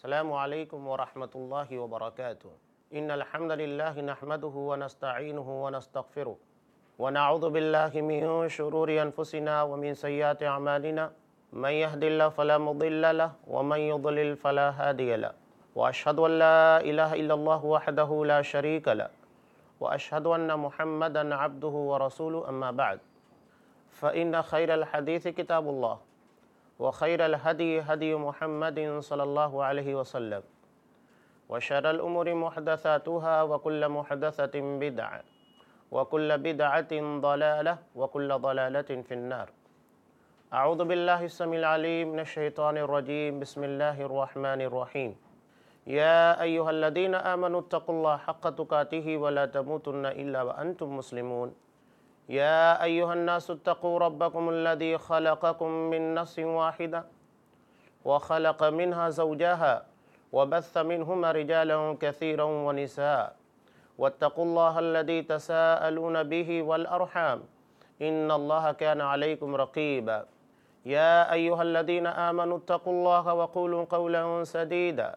السلام عليكم ورحمة الله وبركاته. إن الحمد لله نحمده ونستعينه ونستغفره ونعوذ بالله من شرور أنفسنا ومن سيئات أعمالنا. من يهد الله فلا مضل له ومن يضلل فلا هادي له. وأشهد أن لا إله إلا الله وحده لا شريك له. وأشهد أن محمدا عبده ورسوله. أما بعد فإن خير الحديث كتاب الله. وخير الهدي هدي محمد صلى الله عليه وسلم. وشر الأمور محدثاتها وكل محدثة بدعة. وكل بدعة ضلالة وكل ضلالة في النار. أعوذ بالله السميع العليم من الشيطان الرجيم. بسم الله الرحمن الرحيم. يا أيها الذين آمنوا اتقوا الله حق تقاته ولا تموتن إلا وأنتم مسلمون. يا أيها الناس اتقوا ربكم الذي خلقكم من نفس واحدة وخلق منها زوجها وبث منهما رجالا كثيرا ونساء. واتقوا الله الذي تساءلون به والأرحام. إن الله كان عليكم رقيبا. يا أيها الذين آمنوا اتقوا الله وقولوا قولا سديدا.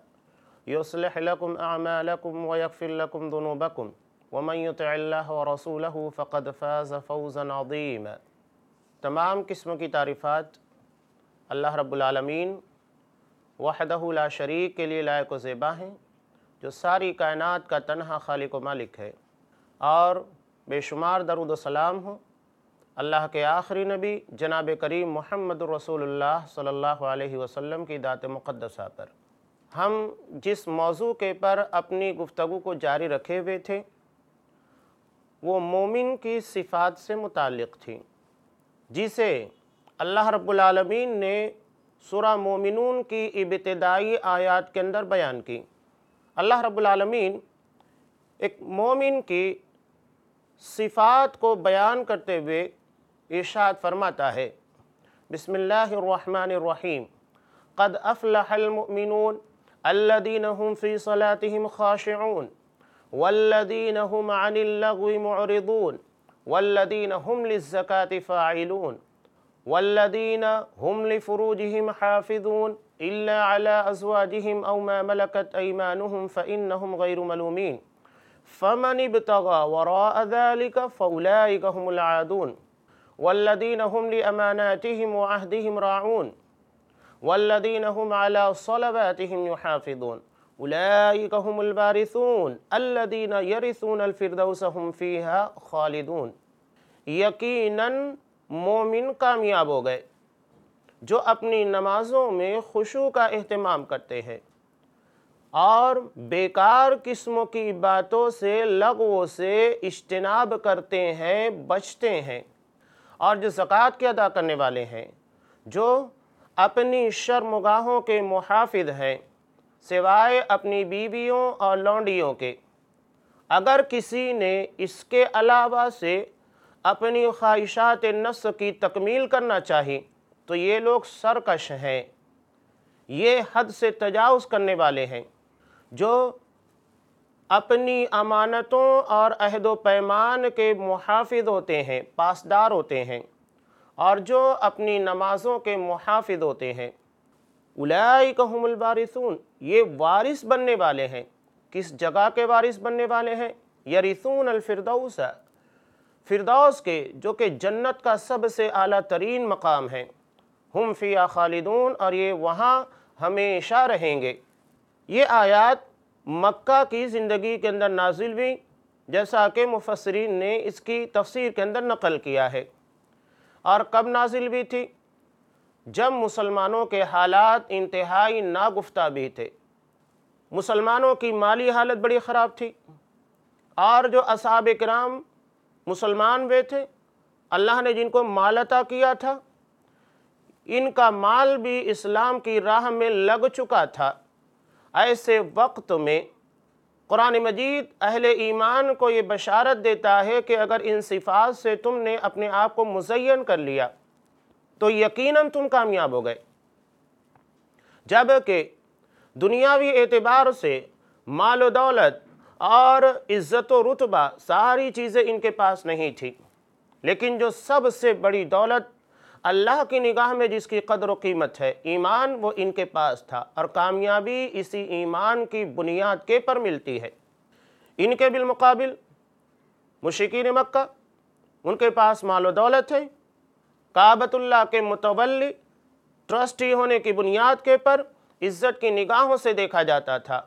يصلح لكم أعمالكم ويغفر لكم ذنوبكم. ومن يطع الله ورسوله فقد فاز فوزا عظيما۔ تمام قسم کی تعریفات اللہ رب العالمین وحدہ لا شریک کے لیے لائق و زیبا ہیں، جو ساری کائنات کا تنہا خالق و مالک ہے۔ اور بے شمار درود و سلام ہوں اللہ کے آخری نبی جناب کریم محمد الرسول اللہ صلی اللہ علیہ وسلم کی ذات مقدسہ پر۔ ہم جس موضوع کے پر اپنی گفتگو کو جاری رکھے ہوئے تھے وہ مومن کی صفات سے متعلق تھی۔ جسے اللہ رب العالمین نے سورہ مومنون کی ابتدائی آیات کے اندر بیان کی۔ اللہ رب العالمین ایک مومن کی صفات کو بیان کرتے ہوئے ارشاد فرماتا ہے۔ بسم اللہ الرحمن الرحیم۔ قد افلح المؤمنون الذين هم في صلاتهم خاشعون۔ والذين هم عن اللغو معرضون والذين هم للزكاة فاعلون والذين هم لفروجهم حافظون إلا على أزواجهم أو ما ملكت أيمانهم فإنهم غير ملومين. فمن ابتغى وراء ذلك فأولئك هم العادون. والذين هم لأماناتهم وعهدهم راعون. والذين هم على صلواتهم يحافظون. أولئك هم البارثون الذين يرثون الفردوس هم فيها خالدون. یقیناً مومن کامیاب ہو گئے جو اپنی نمازوں میں خشوع کا اہتمام کرتے ہیں اور بیکار قسموں کی باتوں سے لغو سے اجتناب کرتے ہیں، بچتے ہیں اور جو زکوٰۃ کے ادا کرنے والے ہیں، جو اپنی شرمگاہوں کے محافظ ہیں۔ سوائے اپنی بیویوں اور لونڈیوں کے۔ اگر کسی نے اس کے علاوہ سے اپنی خواہشات نفس کی تکمیل کرنا چاہی، تو یہ لوگ سرکش ہیں۔ یہ حد سے تجاوز کرنے والے ہیں، جو اپنی امانتوں اور عہد و پیمان کے محافظ ہوتے ہیں، پاسدار ہوتے ہیں، اور جو اپنی نمازوں کے محافظ ہوتے ہیں۔ اولئک هم البارثون یہ وارث بننے والے ہیں۔ کس جگہ کے وارث بننے والے ہیں؟ یرثون الفردوس۔ فردوس کے، جو کہ جنت کا سب سے اعلیٰ ترین مقام ہے ہم فیا خالدون اور یہ وہاں ہمیشہ رہیں گے۔ یہ آیات مکہ کی زندگی کے اندر نازل ہوئی جیسا کہ مفسرین نے اس کی تفسیر کے اندر نقل کیا ہے۔ اور کب نازل بھی تھی؟ جب مسلمانوں کے حالات انتہائی ناگفتہ بھی تھے۔ مسلمانوں کی مالی حالت بڑی خراب تھی۔ اور جو اصحاب کرام مسلمان ہوئے تھے، اللہ نے جن کو مال عطا کیا تھا، ان کا مال بھی اسلام کی راہ میں لگ چکا تھا۔ ایسے وقت میں قرآن مجید اہل ایمان کو یہ بشارت دیتا ہے کہ اگر ان صفات سے تم نے اپنے آپ کو مزین کر لیا تو یقیناً تم کامیاب ہو گئے۔ جبکہ دنیاوی اعتبار سے مال و دولت اور عزت و رتبہ ساری چیزیں ان کے پاس نہیں تھی لیکن جو سب سے بڑی دولت اللہ کی نگاہ میں جس کی قدر و قیمت ہے، ایمان وہ ان کے پاس تھا اور کامیابی اسی ایمان کی بنیاد کے پر ملتی ہے۔ ان کے بالمقابل مشکین مکہ، ان کے پاس مال و دولت ہے کعبۃ اللہ کے متولی ٹرسٹی ہونے کی بنیاد کے پر عزت کی نگاہوں سے دیکھا جاتا تھا۔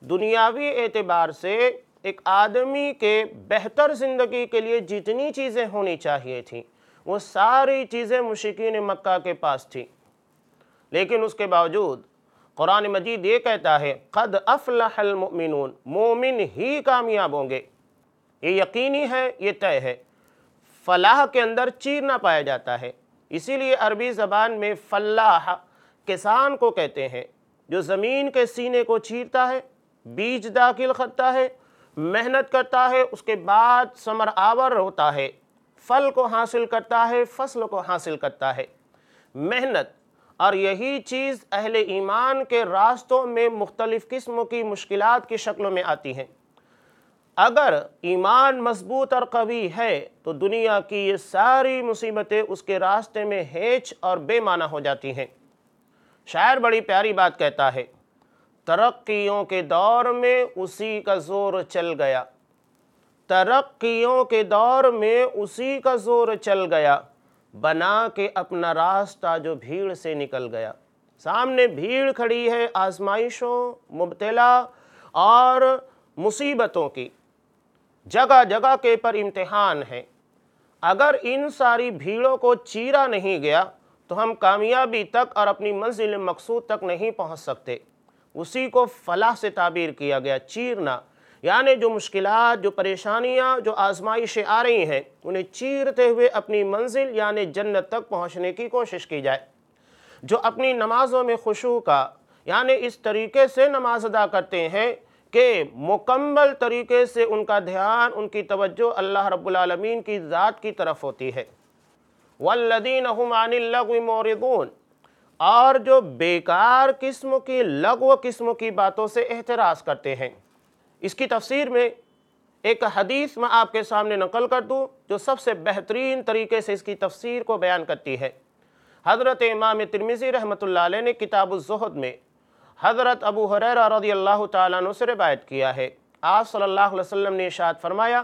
دنیاوی اعتبار سے ایک آدمی کے بہتر زندگی کے لیے جتنی چیزیں ہونی چاہیے تھیں، وہ ساری چیزیں مشکین مکہ کے پاس تھیں۔ لیکن اس کے باوجود قرآن مجید یہ کہتا ہے، قد افلح المؤمنون، مومن ہی کامیاب ہوں گے۔ یہ یقینی ہے، یہ طے ہے۔ فلاح کے اندر چیرنا پایا جاتا ہے۔ اسی لیے عربی زبان میں فلاح کسان کو کہتے ہیں، جو زمین کے سینے کو چیرتا ہے، بیج داخل کرتا ہے، محنت کرتا ہے، اس کے بعد سمر آور ہوتا ہے۔ پھل کو حاصل کرتا ہے، فصل کو حاصل کرتا ہے۔ محنت، اور یہی چیز اہل ایمان کے راستوں میں مختلف قسموں کی مشکلات کی شکلوں میں آتی ہیں۔ اگر ایمان مضبوط اور قوی ہے تو دنیا کی یہ ساری مصیبتیں اس کے راستے میں ہیچ اور بے معنی ہو جاتی ہیں۔ شاعر بڑی پیاری بات کہتا ہے، ترقیوں کے دور میں اسی کا زور چل گیا۔ ترقیوں کے دور میں اسی کا زور چل گیا۔ بنا کے اپنا راستہ جو بھیڑ سے نکل گیا۔ سامنے بھیڑ کھڑی ہے آزمائشوں، مبتلا اور مصیبتوں کی۔ جگہ جگہ کے پر امتحان ہے اگر ان ساری بھیڑوں کو چیرا نہیں گیا، تو ہم کامیابی تک اور اپنی منزل مقصود تک نہیں پہنچ سکتے۔ اسی کو فلاح سے تعبیر کیا گیا، چیرنا۔ یعنی جو مشکلات، جو پریشانیاں، جو آزمائشیں آ رہی ہیں، انہیں چیرتے ہوئے اپنی منزل یعنی جنت تک پہنچنے کی کوشش کی جائے۔ جو اپنی نمازوں میں خشوع کا یعنی اس طریقے سے نماز ادا کرتے ہیں کہ مکمل طریقے سے ان کا دھیان، ان کی توجہ اللہ رب العالمین کی ذات کی طرف ہوتی ہے۔ وَالَّذِينَ هُمْ عَنِ اللَّغْوِ مُعْرِضُونَ۔ اور جو بیکار قسم کی لغو قسم کی باتوں سے احتراز کرتے ہیں۔ اس کی تفسیر میں ایک حدیث میں آپ کے سامنے نقل کر دوں، جو سب سے بہترین طریقے سے اس کی تفسیر کو بیان کرتی ہے۔ حضرت امام ترمیزی رحمۃ اللہ علیہ نے کتاب الزہد میں حضرت ابو حریرہ رضی اللہ تعالیٰ عنہ سے روایت کیا ہے۔ آپ صلی اللہ علیہ وسلم نے اشارت فرمایا،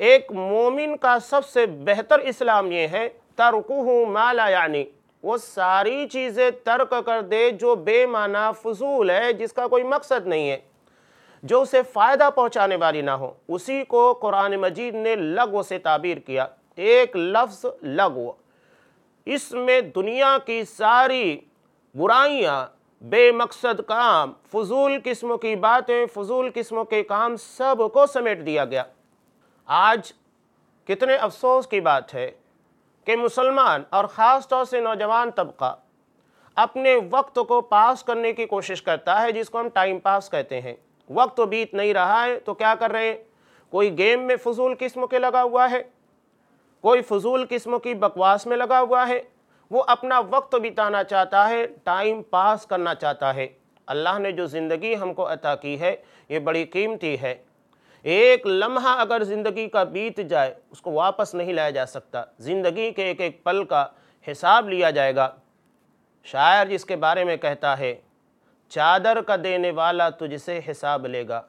ایک مومن کا سب سے بہتر اسلام یہ ہے، ترکوہ ما لا یعنی وہ ساری چیزیں ترک کر دے جو بے معنی فضول ہے، جس کا کوئی مقصد نہیں ہے، جو اسے فائدہ پہنچانے والی نہ ہو۔ اسی کو قرآن مجید نے لغو سے تعبیر کیا۔ ایک لفظ لغو، اس میں دنیا کی ساری برائیاں بے مقصد کام، فضول قسم کی باتیں، فضول قسموں کے کام سب کو سمیٹ دیا گیا۔ آج کتنے افسوس کی بات ہے کہ مسلمان اور خاص طور سے نوجوان طبقہ اپنے وقت کو پاس کرنے کی کوشش کرتا ہے، جس کو ہم ٹائم پاس کہتے ہیں۔ وقت تو بیت نہیں رہا ہے، تو کیا کر رہے ہیں؟ کوئی گیم میں فضول قسم کے لگا ہوا ہے؟ کوئی فضول قسم کی بکواس میں لگا ہوا ہے؟ وہ اپنا وقت بتانا چاہتا ہے ٹائم پاس کرنا چاہتا ہے۔ اللہ نے جو زندگی ہم کو عطا کی ہے، یہ بڑی قیمتی ہے۔ ایک لمحہ اگر زندگی کا بیت جائے، اس کو واپس نہیں لایا جا سکتا۔ زندگی کے ایک ایک پل کا حساب لیا جائے گا۔ شاعر جس کے بارے میں کہتا ہے، چادر کا دینے والا تجھ سے حساب لے گا۔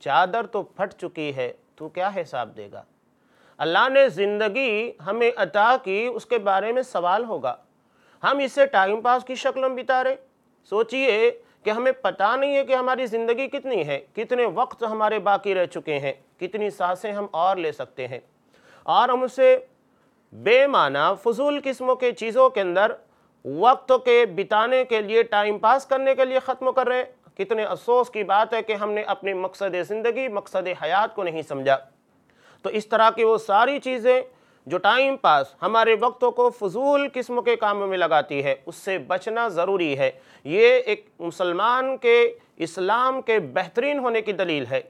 چادر تو پھٹ چکی ہے، تو کیا حساب دے گا؟ اللہ نے زندگی ہمیں عطا کی، اس کے بارے میں سوال ہوگا۔ ہم اسے ٹائم پاس کی شکل میں بتا رہے سوچئے کہ ہمیں پتہ نہیں ہے کہ ہماری زندگی کتنی ہے، کتنے وقت ہمارے باقی رہ چکے ہیں، کتنی سانسیں ہم اور لے سکتے ہیں۔ اور ہم اسے بے معنی فضول قسموں کے چیزوں کے اندر، وقت کے بتانے کے لیے ٹائم پاس کرنے کے لیے ختم کر رہے کتنے افسوس کی بات ہے کہ ہم نے اپنے مقصد زندگی، مقصد حیات کو نہیں سمجھا۔ تو اس طرح کی وہ ساری چیزیں جو ٹائم پاس ہمارے وقتوں کو فضول قسم کے کاموں میں لگاتی ہے، اس سے بچنا ضروری ہے۔ یہ ایک مسلمان کے اسلام کے بہترین ہونے کی دلیل ہے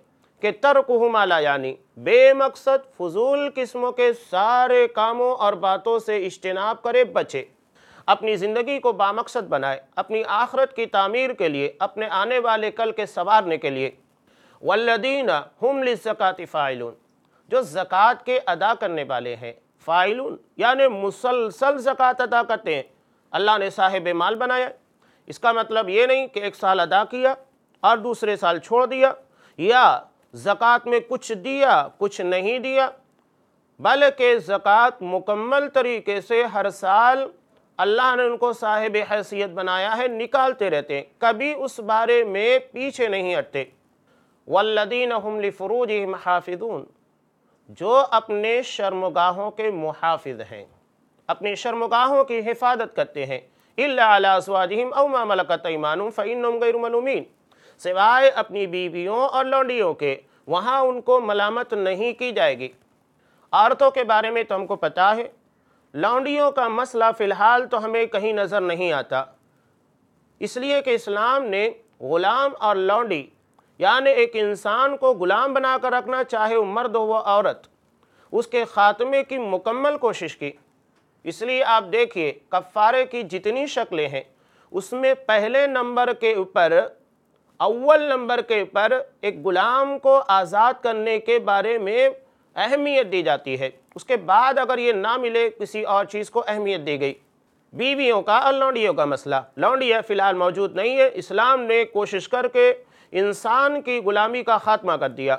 کہ ترکہ مالا یعنی بے مقصد فضول قسموں کے سارے کاموں اور باتوں سے اجتناب کرے، بچے۔ اپنی زندگی کو بامقصد بنائے، اپنی آخرت کی تعمیر کے لیے، اپنے آنے والے کل کے سوارنے کے لیے۔ والذین ہم للزکاة فائلون جو زکوٰۃ کے ادا کرنے والے ہیں۔ فائلون یعنی مسلسل زکوٰۃ ادا کرتے ہیں۔ اللہ نے صاحب مال بنایا۔ اس کا مطلب یہ نہیں کہ ایک سال ادا کیا اور دوسرے سال چھوڑ دیا، یا زکوٰۃ میں کچھ دیا، کچھ نہیں دیا، بلکہ زکوٰۃ مکمل طریقے سے ہر سال اللہ نے ان کو صاحب حیثیت بنایا ہے، نکالتے رہتے ہیں۔ کبھی اس بارے میں پیچھے نہیں ہٹتے۔ والذین هم لفروجہم حافظون۔ جو اپنے شرمگاہوں کے محافظ ہیں اپنی شرمگاہوں کی حفاظت کرتے ہیں۔ الا علی ازواجہم او ما ملکت ایمانہم فانہم غیر ملومین سوائے اپنی بیویوں اور لونڈیوں کے، وہاں ان کو ملامت نہیں کی جائے گی۔ عورتوں کے بارے میں تو ہم کو پتا ہے۔ لونڈیوں کا مسئلہ فی الحال تو ہمیں کہیں نظر نہیں آتا۔ اس لیے کہ اسلام نے غلام اور لونڈی یعنی ایک انسان کو غلام بنا کر رکھنا، چاہے وہ مرد ہو وہ عورت۔ اس کے خاتمے کی مکمل کوشش کی۔ اس لیے آپ دیکھیے، کفارے کی جتنی شکلیں ہیں، اس میں پہلے نمبر کے اوپر، اول نمبر کے اوپر ایک غلام کو آزاد کرنے کے بارے میں اہمیت دی جاتی ہے۔ اس کے بعد اگر یہ نہ ملے، کسی اور چیز کو اہمیت دی گئی۔ بیویوں کا، اور لونڈیوں کا مسئلہ۔ لونڈیاں فی الحال موجود نہیں ہے۔ اسلام نے کوشش کر کے انسان کی غلامی کا خاتمہ کر دیا۔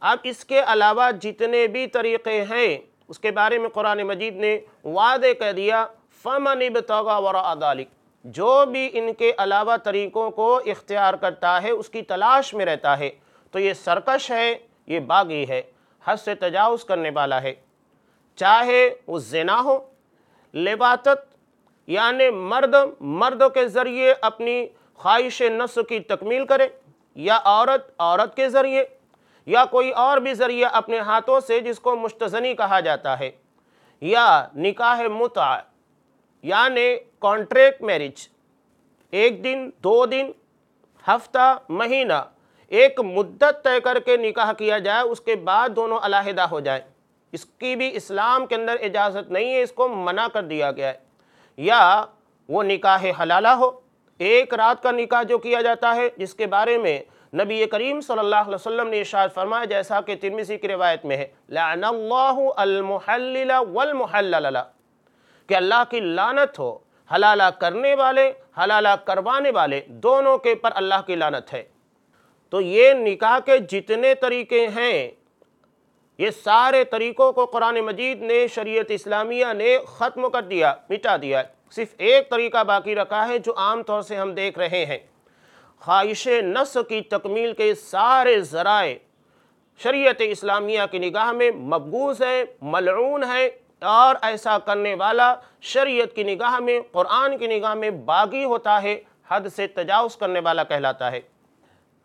اب اس کے علاوہ جتنے بھی طریقے ہیں، اس کے بارے میں قرآن مجید نے وعدے کہہ دیا، فَمَنِ ابْتَغَى وَرَاءَ ذَلِكَ۔ جو بھی ان کے علاوہ طریقوں کو اختیار کرتا ہے، اس کی تلاش میں رہتا ہے۔ تو یہ سرکش ہے، یہ باغی ہے، حد سے تجاوز کرنے والا ہے۔ چاہے وہ زنا ہو لباتت یعنی مرد مرد کے ذریعے اپنی خواہش نفس کی تکمیل کرے۔ یا عورت عورت کے ذریعے یا کوئی اور بھی ذریعہ اپنے ہاتھوں سے جس کو مشتزنی کہا جاتا ہے، یا نکاح متع یعنی کانٹریکٹ میرج ایک دن، دو دن، ہفتہ، مہینہ، ایک مدت طے کر کے نکاح کیا جائے، اس کے بعد دونوں علیحدہ ہو جائیں۔ اس کی بھی اسلام کے اندر اجازت نہیں ہے، اس کو منع کر دیا گیا ہے۔ یا وہ نکاح حلالہ ہو ایک رات کا نکاح جو کیا جاتا ہے، جس کے بارے میں نبی کریم صلی اللہ علیہ وسلم نے اشارت فرمایا، جیسا کہ ترمیسی کی روایت میں ہے، لعن اللہ المحلل والمحلل. کہ اللہ کی لانت ہو، حلالہ کرنے والے، حلالہ کروانے والے دونوں کے پر اللہ کی لانت ہے۔ تو یہ نکاح کے جتنے طریقے ہیں، یہ سارے طریقوں کو قرآن مجید نے، شریعت اسلامیہ نے ختم کر دیا، مٹا دیا ہے۔ صرف ایک طریقہ باقی رکھا ہے جو عام طور سے ہم دیکھ رہے ہیں۔ خواہش نس کی تکمیل کے سارے ذرائع شریعت اسلامیہ کی نگاہ میں مقبوض ہے ملعون ہے اور ایسا کرنے والا شریعت کی نگاہ میں، قرآن کی نگاہ میں باغی ہوتا ہے، حد سے تجاوز کرنے والا کہلاتا ہے۔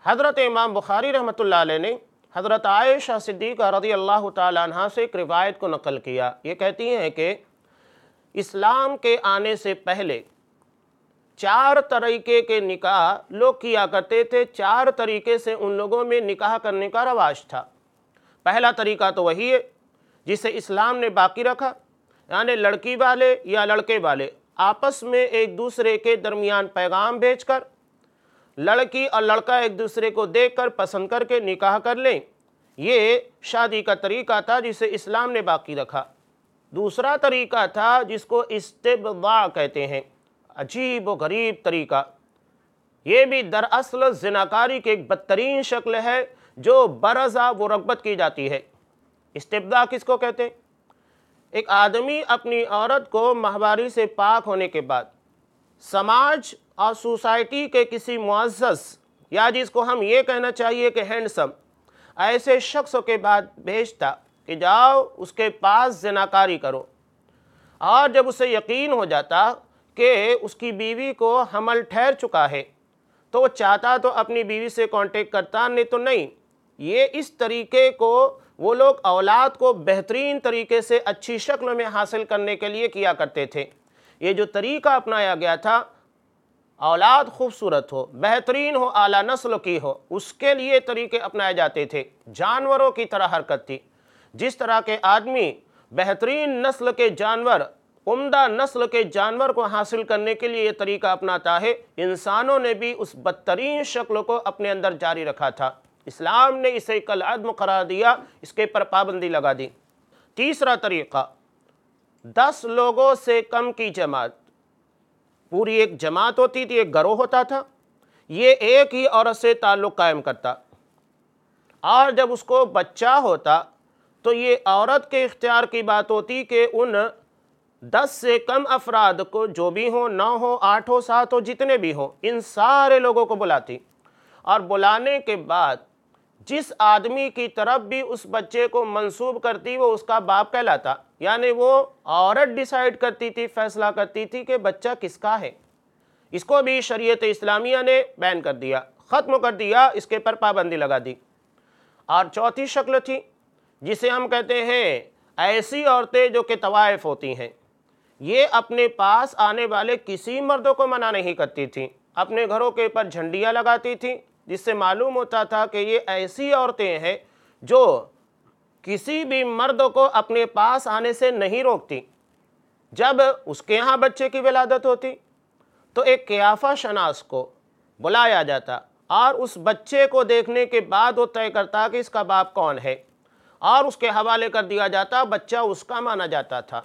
حضرت امام بخاری رحمۃ اللہ علیہ نے حضرت عائشہ صدیقہ رضی اللہ تعالیٰ عنہ سے ایک روایت کو نقل کیا۔ یہ کہتی ہیں کہ اسلام کے آنے سے پہلے چار طریقے کے نکاح لوگ کیا کرتے تھے؟ چار طریقے سے ان لوگوں میں نکاح کرنے کا رواج تھا۔ پہلا طریقہ تو وہی ہے جسے اسلام نے باقی رکھا یعنی لڑکی والے یا لڑکے والے آپس میں ایک دوسرے کے درمیان پیغام بھیج کر، لڑکی اور لڑکا ایک دوسرے کو دیکھ کر پسند کر کے نکاح کر لیں۔ یہ شادی کا طریقہ تھا جسے اسلام نے باقی رکھا۔ دوسرا طریقہ تھا جس کو استبضاع کہتے ہیں، عجیب و غریب طریقہ۔ یہ بھی دراصل زناکاری کی ایک بدترین شکل ہے جو برضا و رغبت کی جاتی ہے۔ استبضاع کس کو کہتے ہیں؟ ایک آدمی اپنی عورت کو مہواری سے پاک ہونے کے بعد، سماج اور سوسائٹی کے کسی معزز، یا جس کو ہم یہ کہنا چاہیے کہ ہینڈسم، ایسے شخص کے بعد بھیجتا کہ جاؤ، اس کے پاس زناکاری کرو۔ اور جب اسے یقین ہو جاتا کہ اس کی بیوی کو حمل ٹھہر چکا ہے، تو وہ چاہتا تو اپنی بیوی سے کانٹیکٹ کرتا، نہیں تو نہیں۔ یہ اس طریقے کو، وہ لوگ اولاد کو بہترین طریقے سے اچھی شکل میں حاصل کرنے کے لیے کیا کرتے تھے۔ یہ جو طریقہ اپنایا گیا تھا، اولاد خوبصورت ہو، بہترین ہو، اعلیٰ نسل کی ہو، اس کے لیے طریقے اپنائے جاتے تھے۔ جانوروں کی طرح حرکت تھی۔ جس طرح کے آدمی بہترین نسل کے جانور، عمدہ نسل کے جانور کو حاصل کرنے کے لیے یہ طریقہ اپناتا ہے، انسانوں نے بھی اس بدترین شکل کو اپنے اندر جاری رکھا تھا۔ اسلام نے اسے کل عدم قرار دیا، اس کے پر پابندی لگا دی۔ تیسرا طریقہ، دس لوگوں سے کم کی جماعت۔ پوری ایک جماعت ہوتی تھی، ایک گروہ ہوتا تھا۔ یہ ایک ہی عورت سے تعلق قائم کرتا۔ اور جب اس کو بچہ ہوتا تو یہ عورت کے اختیار کی بات ہوتی کہ ان دس سے کم افراد کو جو بھی ہوں، نو ہو آٹھ ہو سات ہو جتنے بھی ہوں، ان سارے لوگوں کو بلاتی۔ اور بلانے کے بعد جس آدمی کی طرف بھی اس بچے کو منسوب کرتی، وہ اس کا باپ کہلاتا۔ یعنی وہ عورت ڈیسائیڈ کرتی تھی، فیصلہ کرتی تھی کہ بچہ کس کا ہے۔ اس کو بھی شریعت اسلامیہ نے بین کر دیا، ختم کر دیا، اس کے پر پابندی لگا دی۔ اور چوتھی شکل تھی جسے ہم کہتے ہیں ایسی عورتیں جو کہ طوائف ہوتی ہیں۔ یہ اپنے پاس آنے والے کسی مردوں کو منع نہیں کرتی تھیں۔ اپنے گھروں کے پر جھنڈیاں لگاتی تھیں۔ جس سے معلوم ہوتا تھا کہ یہ ایسی عورتیں ہیں جو کسی بھی مرد کو اپنے پاس آنے سے نہیں روکتی۔ جب اس کے ہاں بچے کی ولادت ہوتی، تو ایک قیافہ شناس کو بلایا جاتا اور اس بچے کو دیکھنے کے بعد وہ طے کرتا کہ اس کا باپ کون ہے۔ اور اس کے حوالے کر دیا جاتا، بچہ اس کا مانا جاتا تھا۔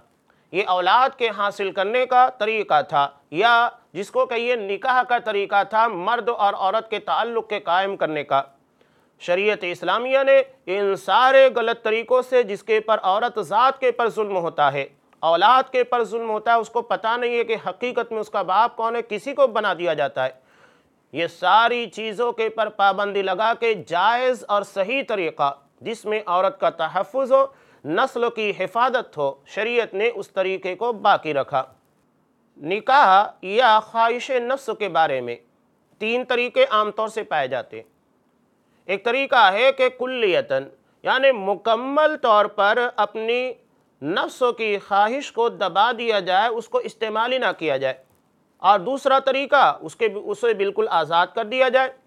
یہ اولاد کے حاصل کرنے کا طریقہ تھا، یا جس کو کہیے نکاح کا طریقہ تھا، مرد اور عورت کے تعلق کے قائم کرنے کا۔ شریعت اسلامیہ نے ان سارے غلط طریقوں سے جس کے پر عورت ذات کے پر ظلم ہوتا ہے، اولاد کے پر ظلم ہوتا ہے، اس کو پتہ نہیں ہے کہ حقیقت میں اس کا باپ کون ہے، کسی کو بنا دیا جاتا ہے۔ یہ ساری چیزوں کے پر پابندی لگا کے جائز اور صحیح طریقہ۔ جس میں عورت کا تحفظ ہو، نسل کی حفاظت ہو، شریعت نے اس طریقے کو باقی رکھا۔ نکاح یا خواہش نفس کے بارے میں تین طریقے عام طور سے پائے جاتے ہیں۔ ایک طریقہ ہے کہ کلیتاً یعنی مکمل طور پر اپنی نفس کی خواہش کو دبا دیا جائے، اس کو استعمال ہی نہ کیا جائے۔ اور دوسرا طریقہ، اس کے اسے بالکل آزاد کر دیا جائے۔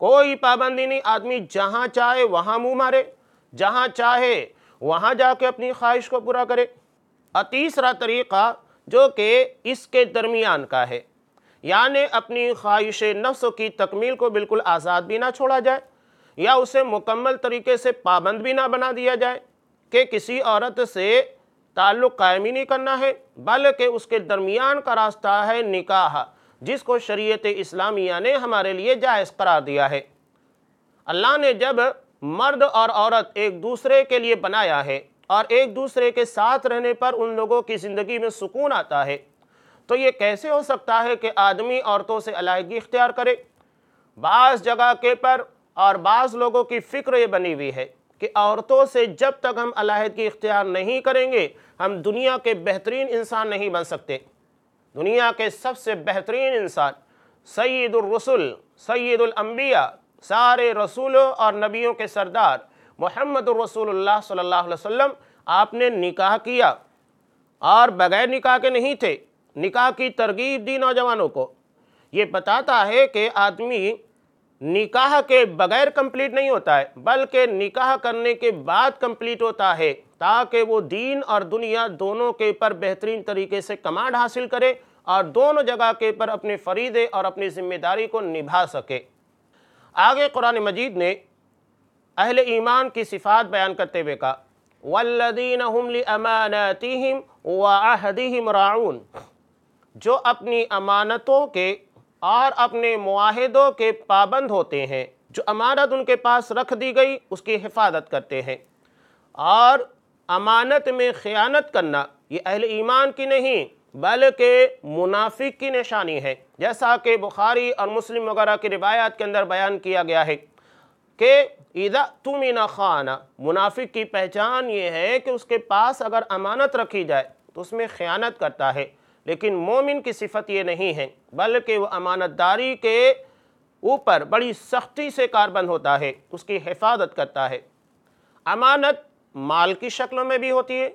کوئی پابندی نہیں، آدمی جہاں چاہے وہاں منہ مارے، جہاں چاہے وہاں جا کے اپنی خواہش کو پورا کرے۔ اور تیسرا طریقہ جو کہ اس کے درمیان کا ہے یعنی اپنی خواہش نفس کی تکمیل کو بالکل آزاد بھی نہ چھوڑا جائے، یا اسے مکمل طریقے سے پابند بھی نہ بنا دیا جائے کہ کسی عورت سے تعلق قائم ہی نہیں کرنا ہے، بلکہ اس کے درمیان کا راستہ ہے نکاح۔ جس کو شریعت اسلامیہ نے ہمارے لیے جائز قرار دیا ہے۔ اللہ نے جب مرد اور عورت ایک دوسرے کے لیے بنایا ہے اور ایک دوسرے کے ساتھ رہنے پر ان لوگوں کی زندگی میں سکون آتا ہے، تو یہ کیسے ہو سکتا ہے کہ آدمی عورتوں سے علیحدگی اختیار کرے؟ بعض جگہ کے پر اور بعض لوگوں کی فکر یہ بنی ہوئی ہے کہ عورتوں سے جب تک ہم علیحدگی اختیار نہیں کریں گے، ہم دنیا کے بہترین انسان نہیں بن سکتے۔ دنیا کے سب سے بہترین انسان، سید الرسل، سید الانبیاء، سارے رسولوں اور نبیوں کے سردار محمد الرسول اللہ صلی اللہ علیہ وسلم آپ نے نکاح کیا۔ اور بغیر نکاح کے نہیں تھے، نکاح کی ترغیب دی نوجوانوں کو۔ یہ بتاتا ہے کہ آدمی نکاح کے بغیر کمپلیٹ نہیں ہوتا ہے، بلکہ نکاح کرنے کے بعد کمپلیٹ ہوتا ہے، تاکہ وہ دین اور دنیا دونوں کے پر بہترین طریقے سے کمانڈ حاصل کرے اور دونوں جگہ کے پر اپنے فریدے اور اپنی ذمہ داری کو نبھا سکے۔ آگے قرآن مجید نے اہل ایمان کی صفات بیان کرتے ہوئے کہا، وَالَّذِينَ هُمْ لِأَمَانَاتِهِمْ وَعَهَدِهِمْ رَعُونَ جو اپنی امانتوں کے اور اپنے معاہدوں کے پابند ہوتے ہیں، جو امانت ان کے پاس رکھ دی گئی، اس کی حفاظت کرتے ہیں۔ اور امانت میں خیانت کرنا، یہ اہل ایمان کی نہیں بلکہ منافق کی نشانی ہے۔ جیسا کہ بخاری اور مسلم وغیرہ کی روایات کے اندر بیان کیا گیا ہے کہ اذا تمین خانہ، منافق کی پہچان یہ ہے کہ اس کے پاس اگر امانت رکھی جائے تو اس میں خیانت کرتا ہے، لیکن مومن کی صفت یہ نہیں ہے، بلکہ وہ امانت داری کے اوپر بڑی سختی سے کاربند ہوتا ہے، اس کی حفاظت کرتا ہے۔ امانت مال کی شکلوں میں بھی ہوتی ہے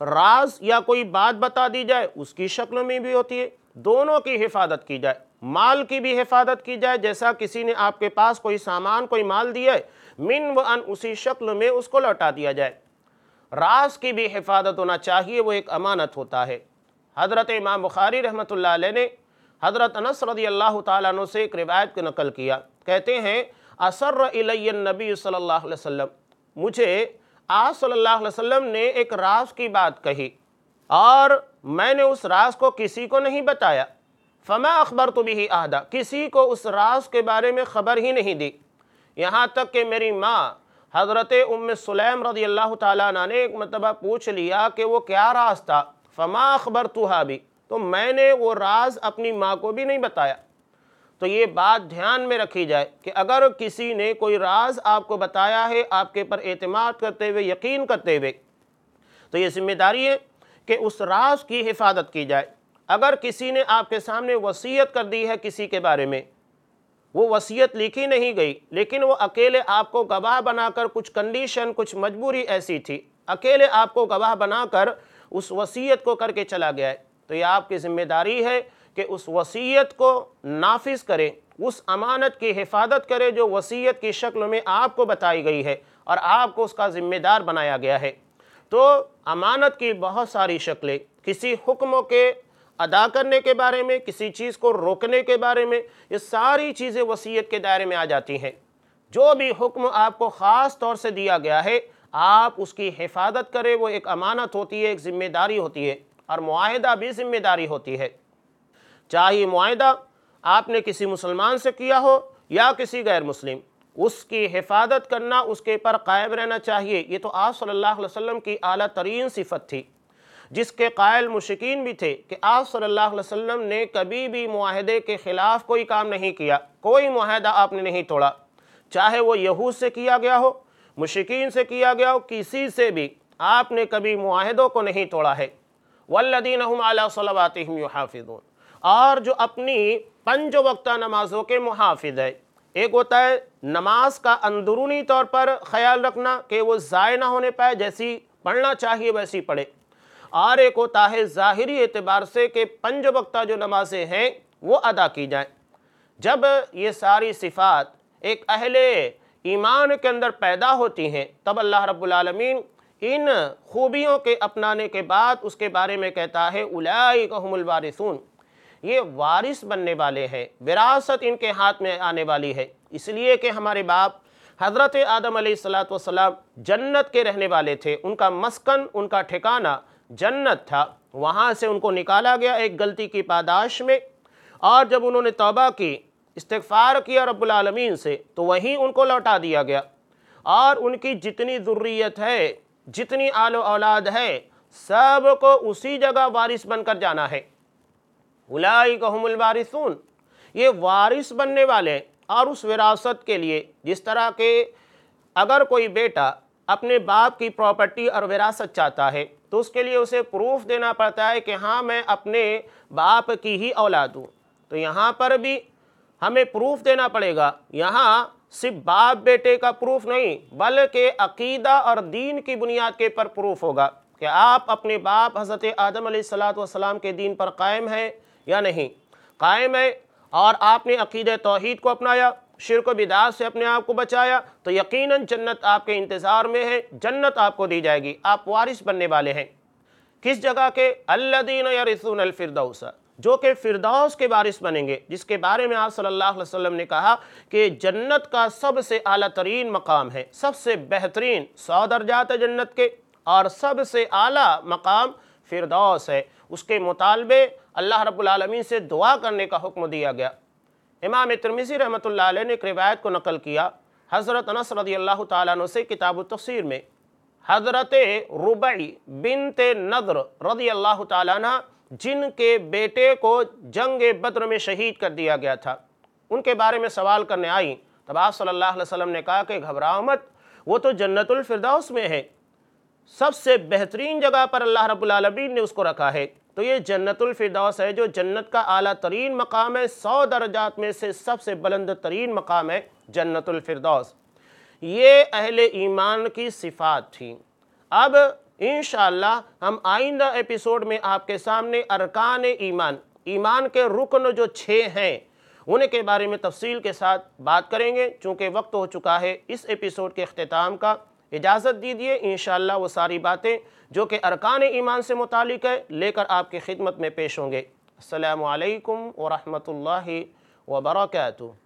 راز یا کوئی بات بتا دی جائے، اس کی شکلوں میں بھی ہوتی ہے، دونوں کی حفاظت کی جائے، مال کی بھی حفاظت کی جائے، جیسا کسی نے آپ کے پاس کوئی سامان، کوئی مال دیا ہے، من و ان اسی شکل میں اس کو لوٹا دیا جائے۔ راز کی بھی حفاظت ہونا چاہیے، وہ ایک امانت ہوتا ہے۔ حضرت امام بخاری رحمۃ اللہ علیہ نے حضرت انس رضی اللہ تعالیٰ عنہ سے ایک روایت کو نقل کیا۔ کہتے ہیں اثر علی النبی صلی اللہ علیہ وسلم، مجھے آج صلی اللہ علیہ وسلم نے ایک راز کی بات کہی اور میں نے اس راز کو کسی کو نہیں بتایا۔ فما اخبر تو بھی آہدہ کسی کو اس راز کے بارے میں خبر ہی نہیں دی۔ یہاں تک کہ میری ماں حضرت ام سلیم رضی اللہ تعالیٰ عنہ نے ایک مرتبہ پوچھ لیا کہ وہ کیا راز تھا۔ فما اخبر تو بھی تو میں نے وہ راز اپنی ماں کو بھی نہیں بتایا۔ تو یہ بات دھیان میں رکھی جائے کہ اگر کسی نے کوئی راز آپ کو بتایا ہے آپ کے پر اعتماد کرتے ہوئے، یقین کرتے ہوئے، تو یہ ذمہ داری ہے کہ اس راز کی حفاظت کی جائے۔ اگر کسی نے آپ کے سامنے وصیت کر دی ہے کسی کے بارے میں، وہ وصیت لکھی نہیں گئی، لیکن وہ اکیلے آپ کو گواہ بنا کر کچھ کنڈیشن کچھ مجبوری ایسی تھی، اکیلے آپ کو گواہ بنا کر اس وصیت کو کر کے چلا گیا ہے، تو یہ آپ کی ذمہ داری ہے۔ کہ اس وصیت کو نافذ کرے اس امانت کی حفاظت کرے جو وصیت کی شکل میں آپ کو بتائی گئی ہے اور آپ کو اس کا ذمہ دار بنایا گیا ہے۔ تو امانت کی بہت ساری شکلیں، کسی حکموں کے ادا کرنے کے بارے میں، کسی چیز کو روکنے کے بارے میں، یہ ساری چیزیں وصیت کے دائرے میں آ جاتی ہیں۔ جو بھی حکم آپ کو خاص طور سے دیا گیا ہے، آپ اس کی حفاظت کرے وہ ایک امانت ہوتی ہے، ایک ذمہ داری ہوتی ہے اور معاہدہ بھی ذمہ داری ہوتی ہے۔ چاہے معاہدہ آپ نے کسی مسلمان سے کیا ہو یا کسی غیر مسلم، اس کی حفاظت کرنا اس کے پر قائم رہنا چاہیے۔ یہ تو آپ صلی اللہ علیہ وسلم کی اعلیٰ ترین صفت تھی، جس کے قائل مشکین بھی تھے کہ آپ صلی اللہ علیہ وسلم نے کبھی بھی معاہدے کے خلاف کوئی کام نہیں کیا، کوئی معاہدہ آپ نے نہیں توڑا۔ چاہے وہ یہود سے کیا گیا ہو مشکین سے کیا گیا ہو، کسی سے بھی آپ نے کبھی معاہدوں کو نہیں توڑا ہے۔ وَالَّذِينَ هُمْ عَلَىٰ صَلَوَاتِهِمْ يُحَافِظُونَ۔ اور جو اپنی پنج وقتہ نمازوں کے محافظ ہے۔ ایک ہوتا ہے نماز کا اندرونی طور پر خیال رکھنا کہ وہ ضائع نہ ہونے پائے، جیسی پڑھنا چاہیے ویسی پڑھے۔ اور ایک ہوتا ہے ظاہری اعتبار سے کہ پنج وقتہ جو نمازیں ہیں وہ ادا کی جائیں۔ جب یہ ساری صفات ایک اہل ایمان کے اندر پیدا ہوتی ہیں، تب اللہ رب العالمین ان خوبیوں کے اپنانے کے بعد اس کے بارے میں کہتا ہے اولئیکہم الوارثون۔ یہ وارث بننے والے ہیں، وراثت ان کے ہاتھ میں آنے والی ہے۔ اس لیے کہ ہمارے باپ حضرت آدم علیہ السلام جنت کے رہنے والے تھے۔ ان کا مسکن، ان کا ٹھکانہ جنت تھا۔ وہاں سے ان کو نکالا گیا ایک غلطی کی پاداش میں۔ اور جب انہوں نے توبہ کی، استغفار کیا رب العالمین سے، تو وہیں ان کو لوٹا دیا گیا۔ اور ان کی جتنی ذریت ہے، جتنی آل و اولاد ہے، سب کو اسی جگہ وارث بن کر جانا ہے۔ اولائکہم الوارثون۔ یہ وارث بننے والے اور اس وراثت کے لیے جس طرح کہ اگر کوئی بیٹا اپنے باپ کی پراپرٹی اور وراثت چاہتا ہے، تو اس کے لیے اسے پروف دینا پڑتا ہے کہ ہاں میں اپنے باپ کی ہی اولاد ہوں۔ تو یہاں پر بھی ہمیں پروف دینا پڑے گا۔ یہاں صرف باپ بیٹے کا پروف نہیں، بلکہ عقیدہ اور دین کی بنیاد کے پر پروف ہوگا کہ آپ اپنے باپ حضرت آدم علیہ السلام کے دین پر قائم ہیں۔ یا نہیں؟ قائم ہے اور آپ نے عقید توحید کو اپنایا، شرک و بدعات سے اپنے آپ کو بچایا، تو یقیناً جنت آپ کے انتظار میں ہے، جنت آپ کو دی جائے گی، آپ وارث بننے والے ہیں۔ کس جگہ کے؟ الذین یرثون الفردوس، جو کہ فردوس کے وارث بنیں گے، جس کے بارے میں آپ صلی اللہ علیہ وسلم نے کہا کہ جنت کا سب سے اعلیٰ ترین مقام ہے، سب سے بہترین سو درجات ہے جنت کے، اور سب سے اعلیٰ مقام فردوس ہے۔ اس کے مطالبے اللہ رب العالمین سے دعا کرنے کا حکم دیا گیا۔ امام ترمیزی رحمۃ اللہ علیہ نے ایک روایت کو نقل کیا، حضرت انس رضی اللہ تعالیٰ عنہ سے کتاب التفسیر میں۔ حضرت ربعی بنت نظر رضی اللہ تعالیٰ عنہ، جن کے بیٹے کو جنگ بدر میں شہید کر دیا گیا تھا۔ ان کے بارے میں سوال کرنے آئی تب آپ صلی اللہ علیہ وسلم نے کہا کہ گھبراؤ مت، وہ تو جنت الفردوس میں ہے۔ سب سے بہترین جگہ پر اللہ رب العالمین نے اس کو رکھا ہے۔ تو یہ جنت الفردوس ہے، جو جنت کا اعلیٰ ترین مقام ہے، سو درجات میں سے سب سے بلند ترین مقام ہے جنت الفردوس۔ یہ اہل ایمان کی صفات تھی اب انشاءاللہ ہم آئندہ ایپیسوڈ میں آپ کے سامنے ارکان ایمان ایمان کے رکن جو چھ ہیں انہیں کے بارے میں تفصیل کے ساتھ بات کریں گے۔ چونکہ وقت ہو چکا ہے اس ایپیسوڈ کے اختتام کا اجازت دیجیے انشاءاللہ وہ ساری باتیں جو کہ ارکان ایمان سے متعلق ہے، لے کر آپ کی خدمت میں پیش ہوں گے۔ السلام علیکم ورحمۃ اللہ وبرکاتہ۔